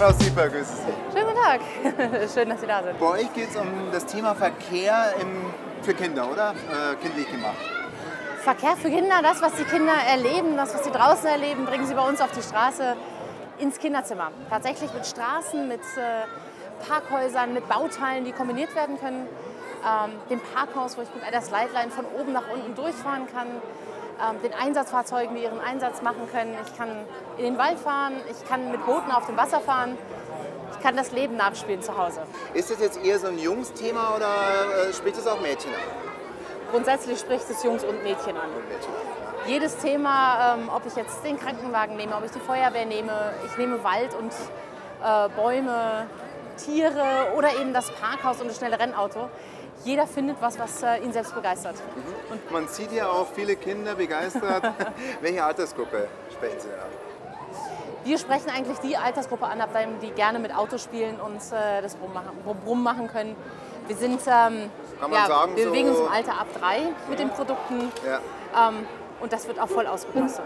Frau Sieper, grüße Sie. Schönen guten Tag. Schön, dass Sie da sind. Bei euch geht es um das Thema Verkehr im, für Kinder, oder? Äh, kindlich gemacht. Verkehr für Kinder, das, was die Kinder erleben, das, was sie draußen erleben, bringen sie bei uns auf die Straße ins Kinderzimmer. Tatsächlich mit Straßen, mit äh, Parkhäusern, mit Bauteilen, die kombiniert werden können. Ähm, dem Parkhaus, wo ich mit einer Slideline von oben nach unten durchfahren kann. Ähm, den Einsatzfahrzeugen, die ihren Einsatz machen können. Ich kann in den Wald fahren, ich kann mit Booten auf dem Wasser fahren. Ich kann das Leben nachspielen zu Hause. Ist das jetzt eher so ein Jungsthema oder äh, spricht es auch Mädchen an? Grundsätzlich spricht es Jungs und Mädchen an. Jedes Thema, ähm, ob ich jetzt den Krankenwagen nehme, ob ich die Feuerwehr nehme, ich nehme Wald und äh, Bäume, Tiere oder eben das Parkhaus und das schnelle Rennauto. Jeder findet was, was äh, ihn selbst begeistert. Und man sieht ja auch viele Kinder begeistert. Welche Altersgruppe sprechen Sie an? Wir sprechen eigentlich die Altersgruppe an, ab dem die gerne mit Autos spielen und äh, das Brumm machen, Brumm machen können. Wir sind, ähm, ja, sagen, wir so- bewegen uns im Alter ab drei mit den Produkten Ja. ähm, und das wird auch voll ausgerüstet.